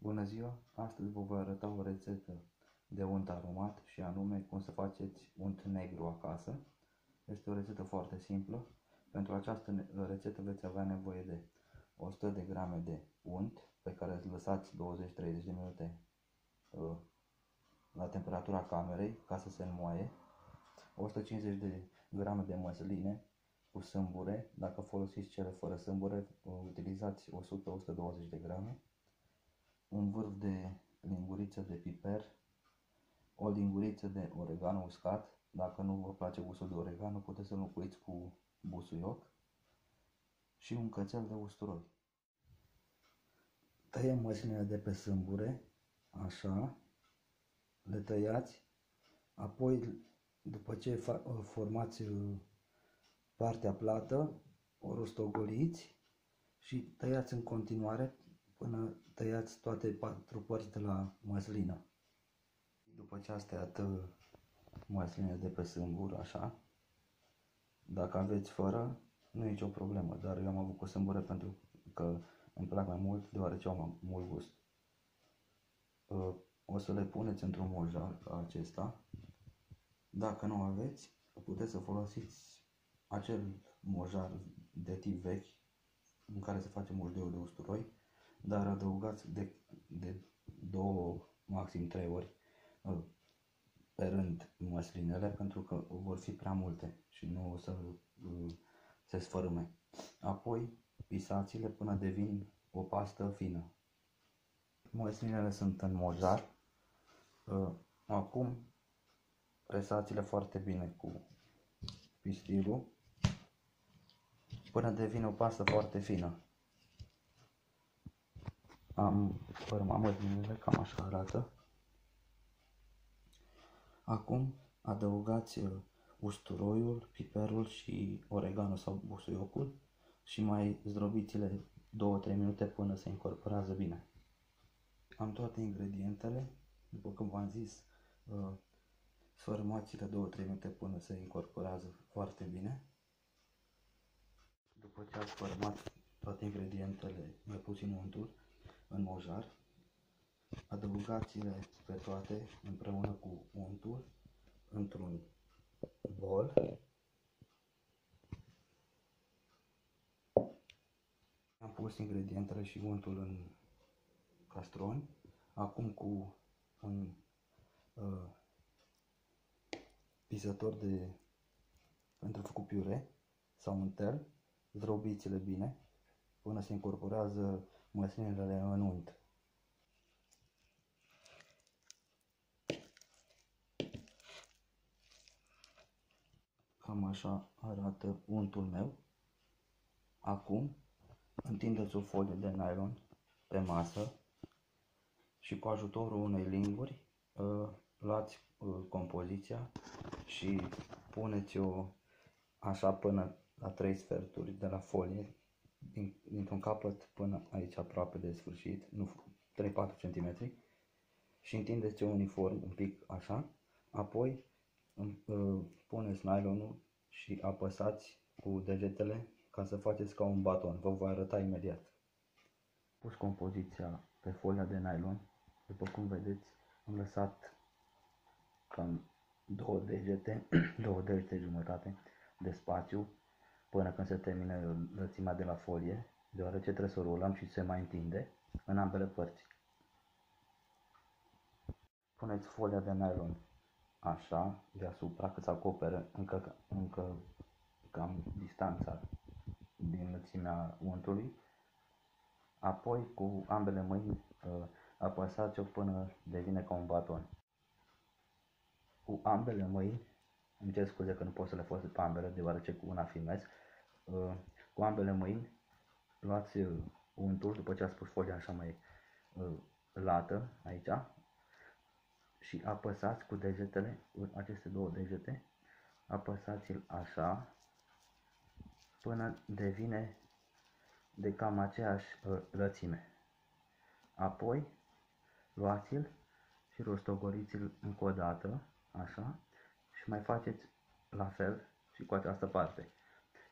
Bună ziua! Astăzi vă voi arăta o rețetă de unt aromat și anume cum să faceți unt negru acasă. Este o rețetă foarte simplă. Pentru această rețetă veți avea nevoie de 100 de grame de unt pe care îl lăsați 20-30 de minute uh, la temperatura camerei ca să se înmoaie, 150 de grame de măsline cu sâmbure, dacă folosiți cele fără sâmbure, uh, utilizați 100-120 de grame, un vârf de linguriță de piper, o linguriță de oregano uscat, dacă nu vă place gustul de oregano, puteți să înlocuiți cu busuioc și un cățel de usturoi. Tăiem măslinele de pe sâmbure, așa, le tăiați, apoi după ce formați uh, partea plată, o rostogoliți și tăiați în continuare până tăiați toate patru părți de la măslină. După ce ați tăiat uh, măsline de pe sâmbur, așa, dacă aveți fără, nu e nicio problemă, dar eu am avut cu sâmbure pentru că îmi plac mai mult, deoarece am mult gust. Uh, o să le puneți într-un mojar ca acesta. Dacă nu aveți, puteți să folosiți acel mojar de tip vechi în care se face moșdeul de usturoi dar adăugați de, de două, maxim trei ori uh, pe rând măslinele pentru că vor fi prea multe și nu o să uh, se sfărâme. Apoi pisați-le până devin o pastă fină. Măslinele sunt în mojar. Uh, acum presați-le foarte bine cu pistilul până devine o pastă foarte fină am măslinele, cam așa arată. Acum adăugați uh, usturoiul, piperul și oregano sau busuiocul și mai zdrobiți-le 2-3 minute până se incorporează bine. Am toate ingredientele, după cum v-am zis, uh, sfărâmați-le 2-3 minute până se incorporează foarte bine. După ce ați sfărâmat toate ingredientele, mai puțin untul, în mojar. Adăugați-le pe toate împreună cu untul într-un bol. Am pus ingredientele și untul în castroni. Acum cu un uh, pisător de pentru făcut piure sau un tel, zdrobiți-le bine până se incorporează măslinele în unt. Cam așa arată untul meu. Acum întindeți o folie de nylon pe masă și cu ajutorul unei linguri uh, luați uh, compoziția și puneți-o așa până la 3 sferturi de la folie din, dintr-un capăt până aici aproape de sfârșit, nu 3-4 cm și întindeți-o uniform un pic așa, apoi uh, puneți nylonul și apăsați cu degetele ca să faceți ca un baton, vă voi arăta imediat. Pus compoziția pe folia de nylon, după cum vedeți am lăsat cam două degete, două degete jumătate de spațiu până când se termine lățimea de la folie, deoarece trebuie să o rulăm și se mai întinde în ambele părți. Puneți folia de nylon așa deasupra cât să acopere încă, încă cam distanța din lățimea untului. Apoi cu ambele mâini uh, apăsați-o până devine ca un baton. Cu ambele mâini îmi cer scuze că nu pot să le folosesc pe ambele, deoarece cu una filmez. Uh, cu ambele mâini luați uh, untul, după ce ați pus folia așa mai uh, lată aici și apăsați cu degetele, aceste două degete, apăsați-l așa până devine de cam aceeași lățime. Apoi luați-l și rostogoliți-l încă o dată, așa, și mai faceți la fel și cu această parte.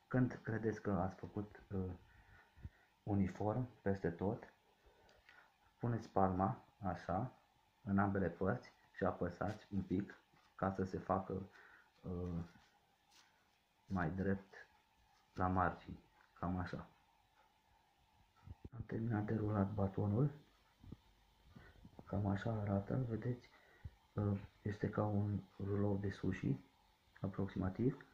Când credeți că ați făcut uh, uniform peste tot, puneți palma așa în ambele părți și apăsați un pic ca să se facă uh, mai drept la margini, cam așa. Am terminat de rulat batonul, cam așa arată, vedeți, uh, este ca un rulou de sushi, aproximativ.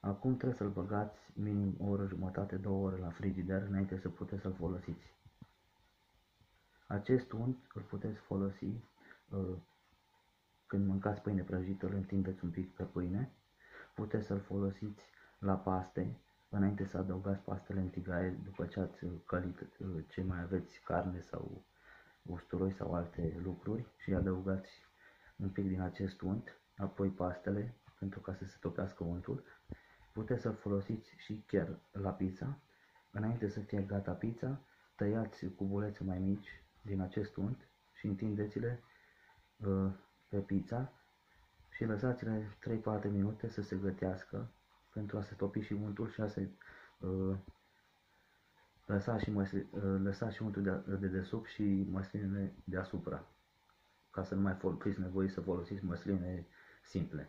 Acum trebuie să-l băgați minim o oră jumătate, două ore la frigider înainte să puteți să-l folosiți. Acest unt îl puteți folosi uh, când mâncați pâine prăjită, îl întindeți un pic pe pâine. Puteți să-l folosiți la paste, înainte să adăugați pastele în tigaie, după ce ați călit uh, ce mai aveți, carne sau usturoi sau alte lucruri și adăugați un pic din acest unt, apoi pastele, pentru ca să se topească untul. Puteți să-l folosiți și chiar la pizza. Înainte să fie gata pizza, tăiați cubulețe mai mici din acest unt și întindeți-le uh, pe pizza și lăsați-le 3-4 minute să se gătească pentru a se topi și untul și a se uh, lăsa, și măsli, uh, lăsa și untul de, de desubt și măslinele deasupra ca să nu mai fiți nevoie să folosiți măsline simple.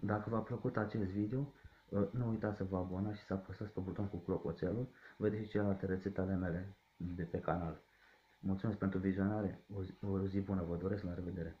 Dacă v-a plăcut acest video, uh, nu uitați să vă abonați și să apăsați pe buton cu clopoțelul. Vedeți și celelalte rețete ale mele de pe canal. Mulțumesc pentru vizionare, o zi, o zi bună vă doresc, la revedere!